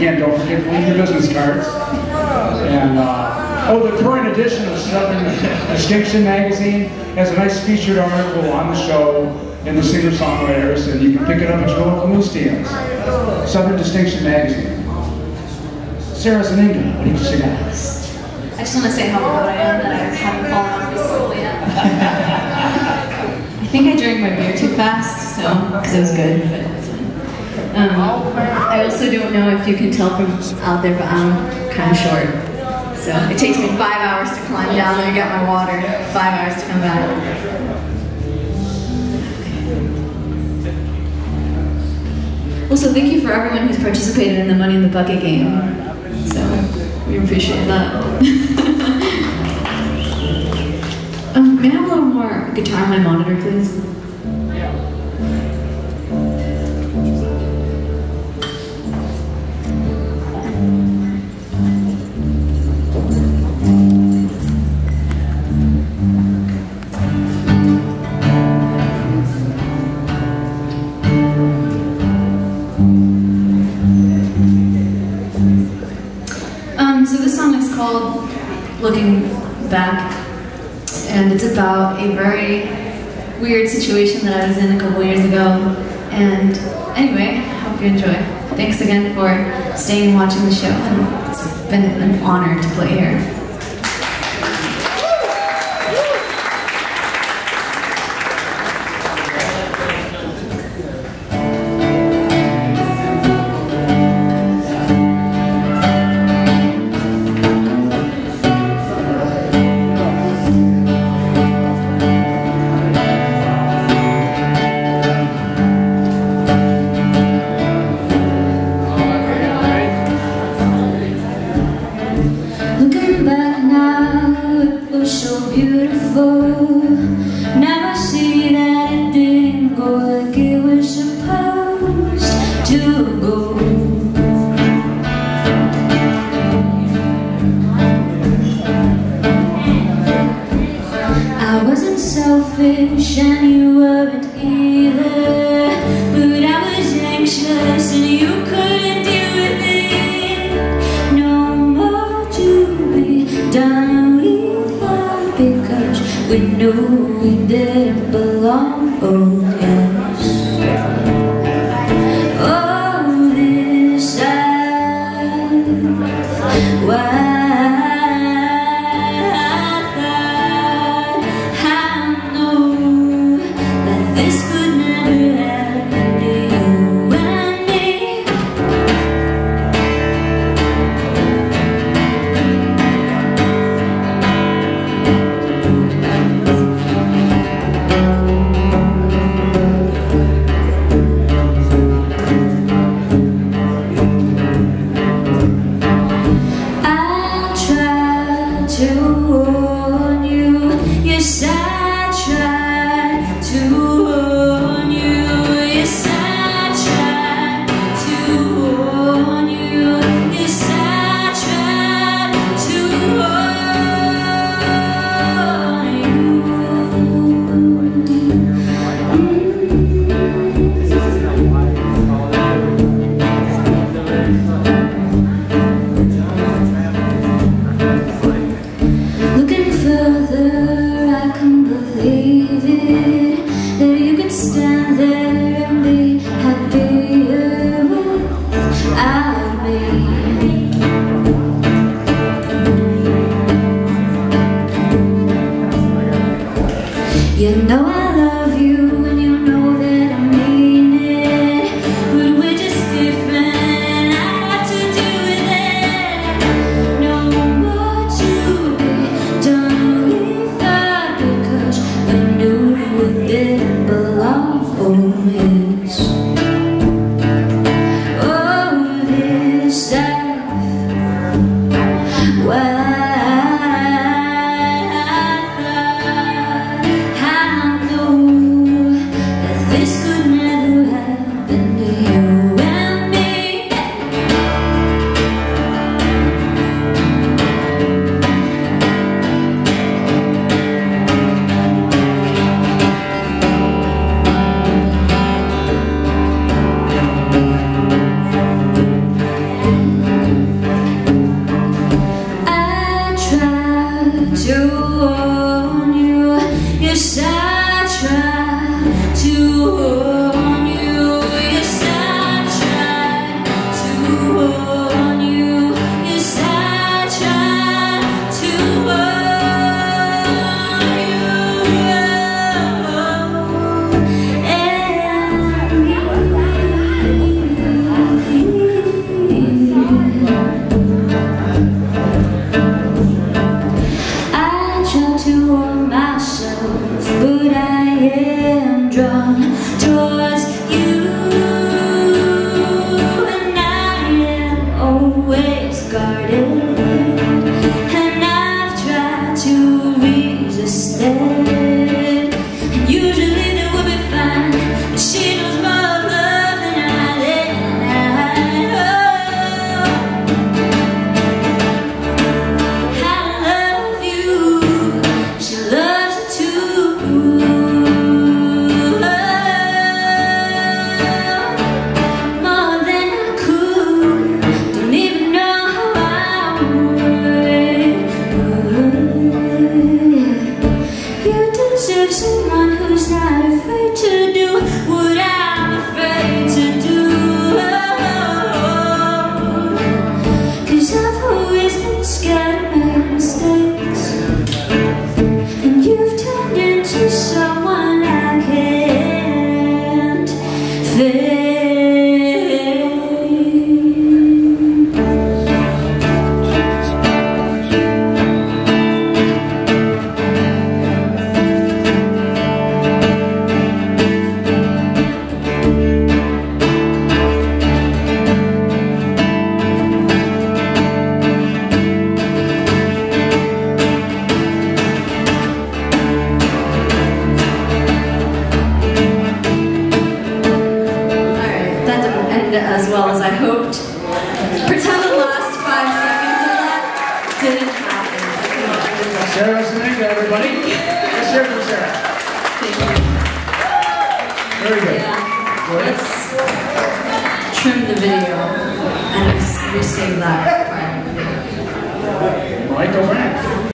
again, don't forget to leave your business cards. And, uh, oh, the current edition of Southern Distinction magazine has a nice featured article on the show in the singer-songwriters, and you can pick it up at your local newsstands. Southern Distinction magazine. Sarah Zuniga, what do you say? I just want to say how proud I am that I haven't fallen off this stool yet. I think I drank my beer too fast, so, because it was good, but. Um, I also don't know if you can tell from out there, but I'm kind of short. So it takes me five hours to climb down there and get my water, five hours to come back. Also, thank you for everyone who's participated in the Money in the Bucket game. So, we appreciate that. um, may I have a little more guitar on my monitor, please? Called Looking Back, and it's about a very weird situation that I was in a couple years ago. And anyway, hope you enjoy. Thanks again for staying and watching the show, and it's been an honor to play here. wasn't selfish and you weren't either. But I was anxious and you couldn't deal with it. No more to be done with love because We knew we didn't belong, oh to you. yes. you and I am always guarded. everybody. Let's hear it for Sarah. Thank you. Very good. Yeah. Let's trim the video and we save that part. Michael Rank.